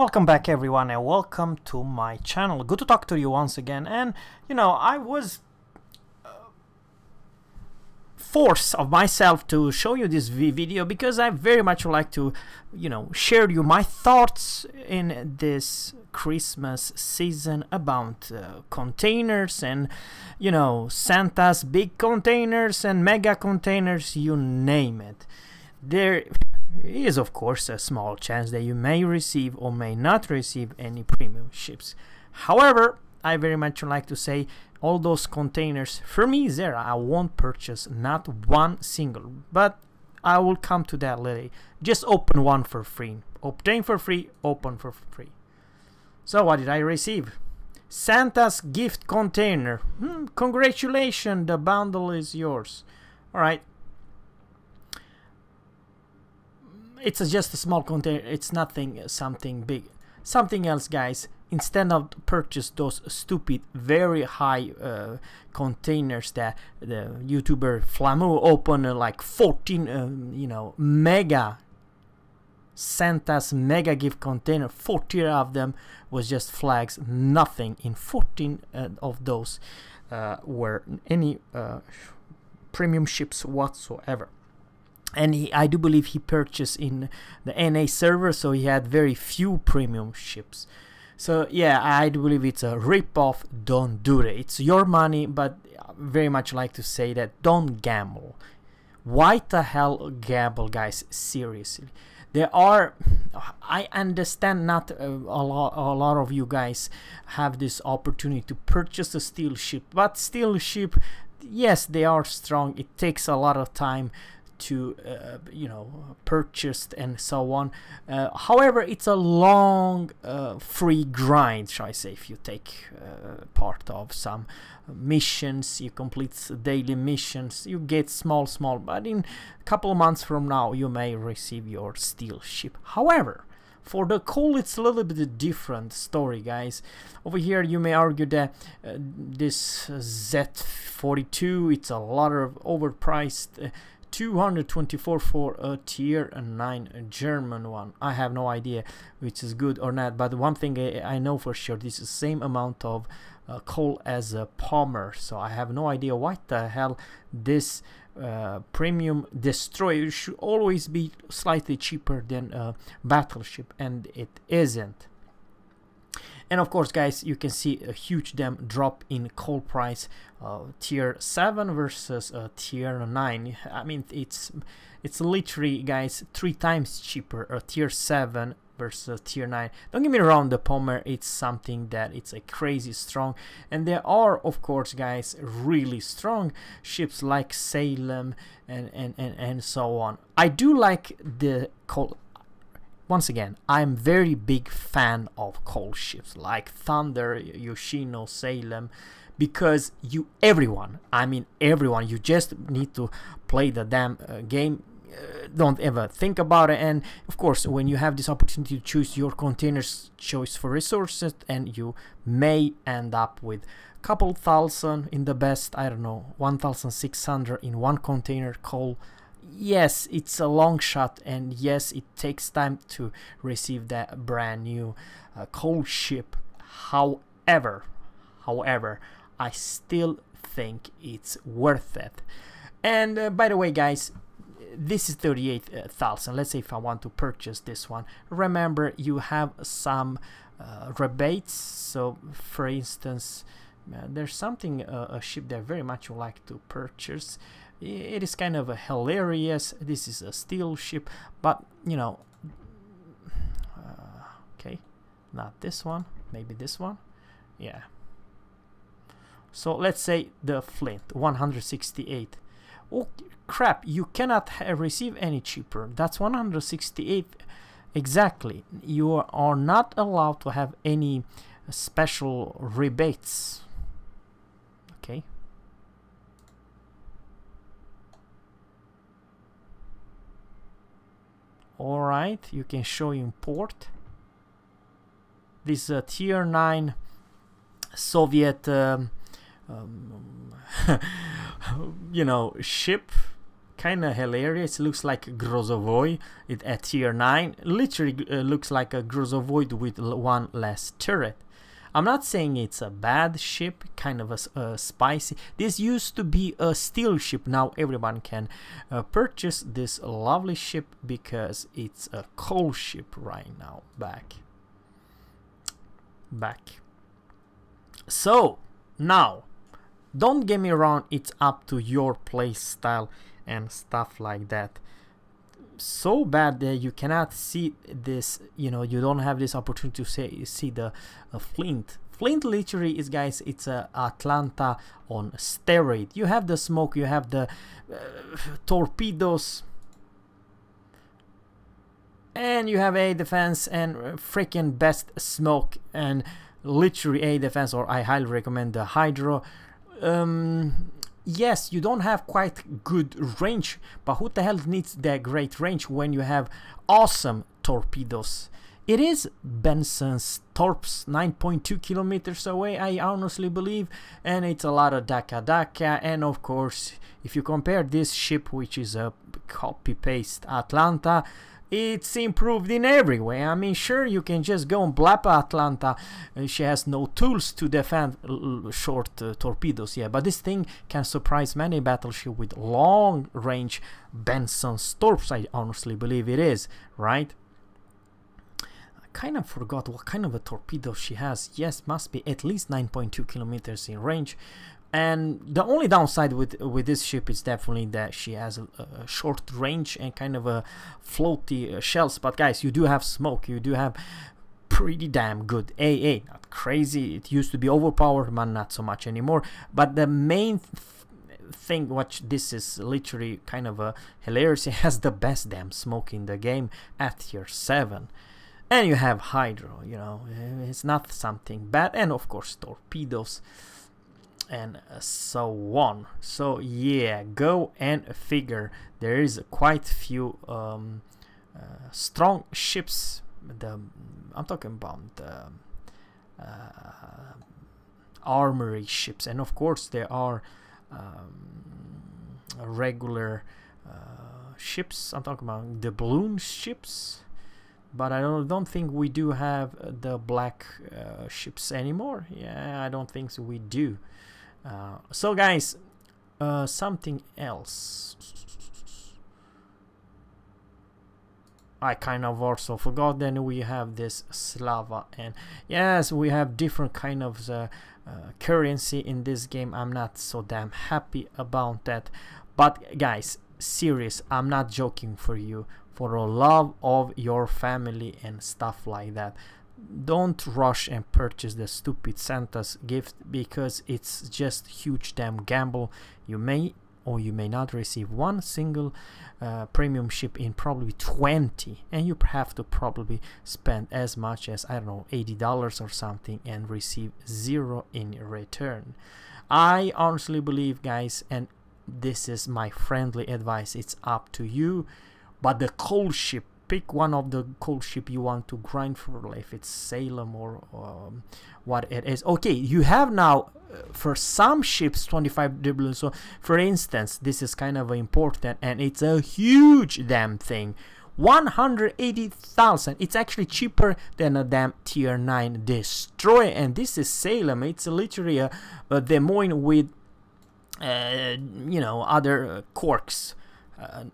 Welcome back everyone and welcome to my channel. Good to talk to you once again and you know I was uh, forced of myself to show you this video because I very much would like to you know share you my thoughts in this Christmas season about uh, containers and you know Santa's big containers and mega containers you name it. There is of course a small chance that you may receive or may not receive any premium ships. However, I very much like to say all those containers for me there I won't purchase not one single but I will come to that later. Just open one for free. Obtain for free, open for free. So what did I receive? Santa's gift container. Hmm, congratulations, the bundle is yours. Alright, it's just a small container it's nothing something big. Something else guys instead of purchase those stupid very high uh, containers that the youtuber Flamu opened uh, like 14 um, you know mega Santa's mega gift container 40 of them was just flags nothing in 14 uh, of those uh, were any uh, premium ships whatsoever and he, I do believe he purchased in the NA server, so he had very few premium ships. So yeah, I do believe it's a rip-off. Don't do it. It's your money, but I very much like to say that don't gamble. Why the hell gamble, guys? Seriously, there are. I understand not uh, a, a lot. A lot of you guys have this opportunity to purchase a steel ship, but steel ship, yes, they are strong. It takes a lot of time to uh, you know purchased and so on uh, however it's a long uh, free grind shall I say if you take uh, part of some missions you complete daily missions you get small small but in a couple of months from now you may receive your steel ship however for the coal, it's a little bit different story, guys. Over here, you may argue that uh, this Z42, it's a lot of overpriced uh, 224 for a tier 9 German one. I have no idea which is good or not, but one thing I, know for sure, this is the same amount of uh, coal as a Pommern, so I have no idea what the hell this uh, premium destroyer should always be slightly cheaper than a battleship, and it isn't. And of course, guys, you can see a huge damn drop in coal price, uh, tier 7 versus uh, tier 9. I mean, it's it's literally, guys, three times cheaper. A tier 7 versus tier 9 don't get me wrong the Pommer it's something that it's a crazy strong and there are of course guys really strong ships like Salem and and and, and so on I do like the coal once again, I'm very big fan of coal ships like Thunder, Yoshino, Salem, because you everyone, I mean everyone, you just need to play the damn uh, game. Uh, don't ever think about it and of course when you have this opportunity to choose your containers choice for resources and you may end up with a couple thousand in the best i don't know 1600 in one container coal yes, it's a long shot, and yes, it takes time to receive that brand new uh, coal ship. However, however, I still think it's worth it. And uh, by the way, guys, this is 38,000. Let's say if I want to purchase this one, remember you have some uh, rebates. So, for instance, uh, there's something uh, a ship that I very much would like to purchase it is kind of a hilarious this is a steel ship but you know uh, okay not this one maybe this one? Yeah. So let's say the flint 168 oh crap you cannot receive any cheaper. That's 168 exactly. You are not allowed to have any special rebates okay Alright, you can show import. This uh, tier 9 Soviet, um, um, you know, ship kind of hilarious. Looks like Grozovoi it, at tier 9. Literally uh, looks like a Grozovoi with one less turret. I'm not saying it's a bad ship, kind of a, a spicy. This used to be a steel ship. Now everyone can uh, purchase this lovely ship because it's a coal ship right now. Back. Back. So, now, don't get me wrong, it's up to your play style and stuff like that so bad that you cannot see this you know you don't have this opportunity to say, see the uh, flint. Flint literally is guys it's a uh, atlanta on steroid. You have the smoke you have the uh, torpedoes. And you have a defense and freaking best smoke and literally a defense or i highly recommend the hydro. Um, yes, you don't have quite good range, but who the hell needs that great range when you have awesome torpedoes? It is Benson's Torps, 9.2 kilometers away, I honestly believe, and it's a lot of Daka Daka, and of course, if you compare this ship, which is a copy-paste Atlanta, it's improved in every way. I mean, sure, you can just go and blap Atlanta. Uh, she has no tools to defend short uh, torpedoes, yeah, but this thing can surprise many battleships with long range Benson Torps, I honestly believe it is, right? I kind of forgot what kind of a torpedo she has. Yes, must be at least 9.2 kilometers in range and the only downside with with this ship is definitely that she has a, a short range and kind of a floaty uh, shells. But guys you do have smoke. You do have pretty damn good AA not crazy. It used to be overpowered but not so much anymore. But the main th thing what this is literally kind of a hilarious it has the best damn smoke in the game at tier 7 and you have hydro you know it's not something bad. And of course torpedoes and so on. So yeah go and figure. There is quite few um, uh, strong ships. The I'm talking about the uh, armory ships. And of course there are um, regular uh, ships. I'm talking about the doubloon ships. But I don't, don't think we do have the black uh, ships anymore. Yeah I don't think so. We do uh, so guys, uh, something else. I kind of also forgot then we have this Slava and yes we have different kind of the uh, currency in this game. I'm not so damn happy about that. But guys serious I'm not joking for you. For the love of your family and stuff like that don't rush and purchase the stupid Santa's gift because it's just huge damn gamble. You may or you may not receive one single uh, premium ship in probably 20 and you have to probably spend as much as I don't know $80 or something and receive zero in return. I honestly believe guys and this is my friendly advice it's up to you but the coal ship pick one of the coal ship you want to grind for if it's Salem or um, what it is. Okay you have now uh, for some ships 25 W so for instance this is kind of important and it's a huge damn thing. 180,000 it's actually cheaper than a damn tier 9 destroyer. And this is Salem. It's literally a, a Des Moines with uh, you know other uh, quirks uh,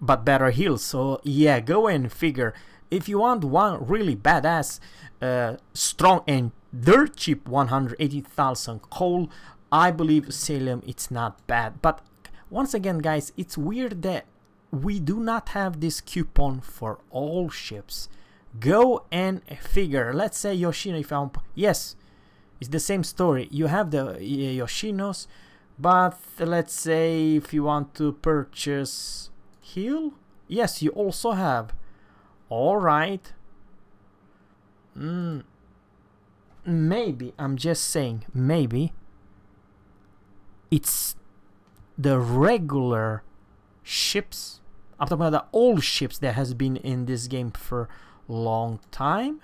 but better heals. So yeah, go and figure. If you want one really badass, uh, strong and dirt cheap 180,000 coal, I believe Salem it's not bad. But once again, guys, it's weird that we do not have this coupon for all ships. Go and figure. Let's say Yoshino, if I'm yes, it's the same story. You have the uh, Yoshinos but let's say if you want to purchase heal, yes, you also have. Alright. Mm, maybe, I'm just saying, maybe it's the regular ships. I'm talking about the old ships that has been in this game for long time.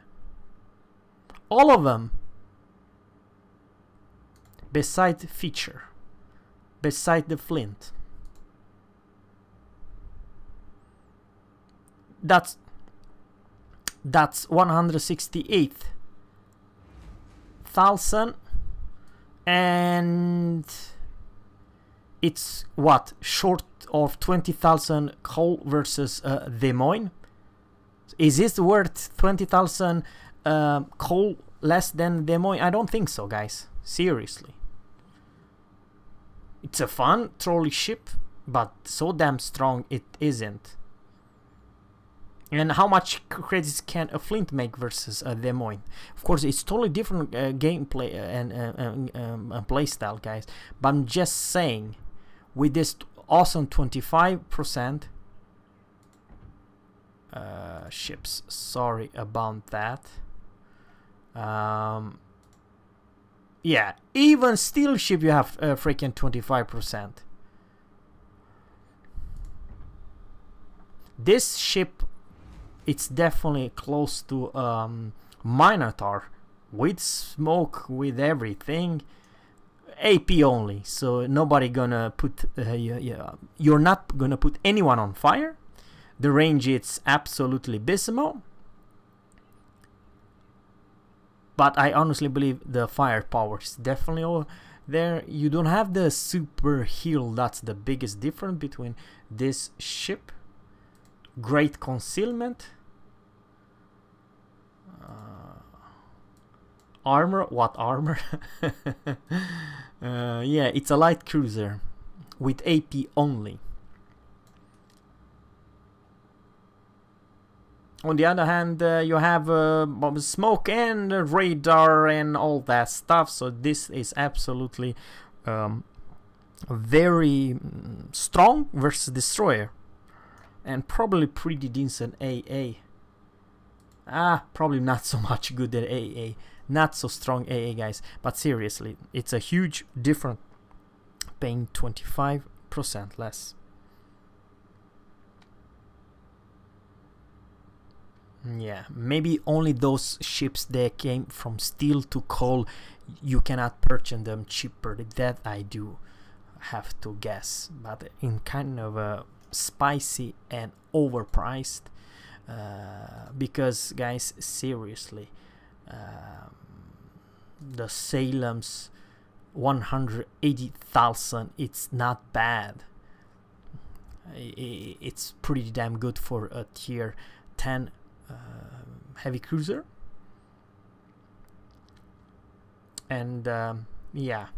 All of them. Beside feature beside the flint. that's that's 168th thousand and it's what? Short of 20,000 coal versus uh, Des Moines. Is this worth 20,000 uh, coal less than Des Moines? I don't think so guys. Seriously it's a fun trolley ship but so damn strong it isn't and how much credits can a Flint make versus a Des Moines? Of course, it's totally different uh, gameplay uh, and uh, um, uh, playstyle, guys. But I'm just saying, with this awesome 25% uh, ships, sorry about that. Um, yeah, even steel ship you have uh, freaking 25%. This ship it's definitely close to um, Minotaur with smoke, with everything. AP only, so nobody gonna put uh, yeah, yeah, you're not gonna put anyone on fire. The range it's absolutely abysmal. But I honestly believe the firepower is definitely over there. You don't have the super heal. That's the biggest difference between this ship. Great concealment armor what armor uh, yeah it's a light cruiser with AP only on the other hand uh, you have uh, smoke and radar and all that stuff so this is absolutely um, very mm, strong versus destroyer. And probably pretty decent AA ah probably not so much good at AA not so strong AA guys. But seriously it's a huge difference paying 25% less yeah maybe only those ships that came from steel to coal you cannot purchase them cheaper. That I do have to guess but in kind of a spicy and overpriced uh, because guys seriously um, the Salem's 180,000 it's not bad. It's pretty damn good for a tier 10 uh, heavy cruiser. And um, yeah.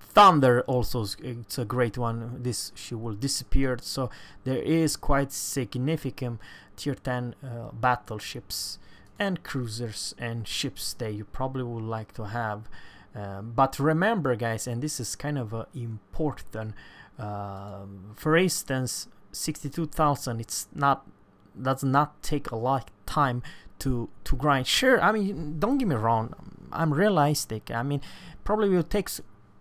Thunder also it's a great one. This she will disappear. So there is quite significant tier 10 uh, battleships and cruisers and ships that you probably would like to have. Um, but remember guys, and this is kind of uh, important, uh, for instance, 62,000, it's not, does not take a lot of time to, to grind. Sure, I mean, don't get me wrong, I'm realistic. I mean, probably will take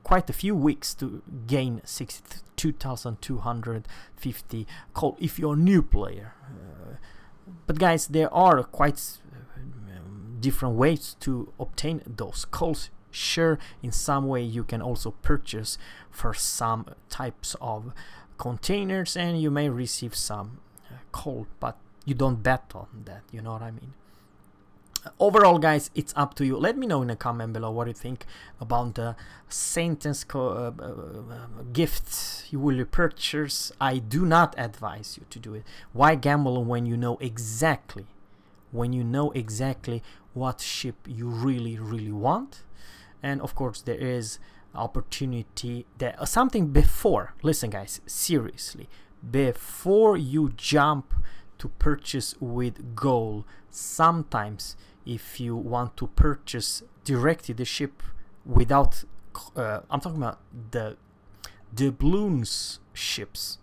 quite a few weeks to gain 62,250 call if you're a new player. Uh, but guys, there are quite different ways to obtain those calls sure in some way you can also purchase for some types of containers and you may receive some uh, coal but you don't bet on that you know what I mean? Overall guys it's up to you. Let me know in the comment below what you think about the Santa's uh, uh, gift you will purchase. I do not advise you to do it. Why gamble when you know exactly when you know exactly what ship you really really want? And of course there is opportunity that uh, something before. Listen guys seriously before you jump to purchase with gold. Sometimes if you want to purchase directly the ship without uh, I'm talking about the doubloons ships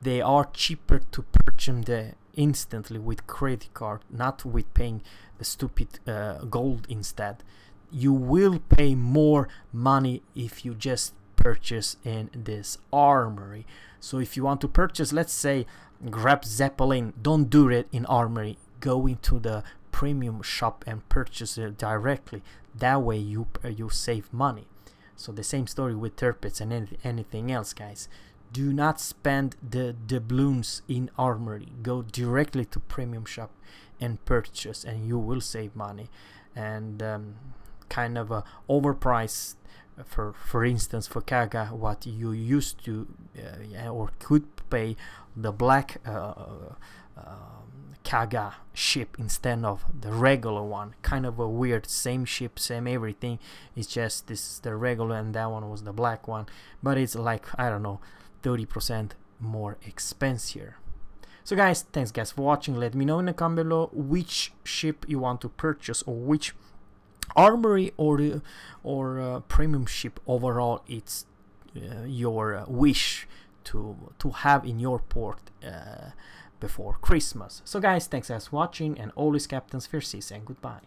they are cheaper to purchase them instantly with credit card not with paying the stupid uh, gold instead. You will pay more money if you just purchase in this armory. So if you want to purchase let's say Graf Zeppelin don't do it in armory. Go into the premium shop and purchase it directly. That way you uh, you save money. So the same story with Tirpitz and any, anything else guys. Do not spend the doubloons in armory. Go directly to premium shop and purchase and you will save money. And um, kind of a overpriced for for instance for Kaga what you used to uh, or could pay the black uh, um, Kaga ship instead of the regular one. Kind of a weird same ship same everything. It's just this is the regular and that one was the black one. But it's like I don't know 30% more expensive. So guys thanks guys for watching. Let me know in the comment below which ship you want to purchase or which armory or or uh, premium ship overall it's uh, your uh, wish to to have in your port uh, before Christmas. So guys, thanks for watching and always Captain's Fair Seas and goodbye.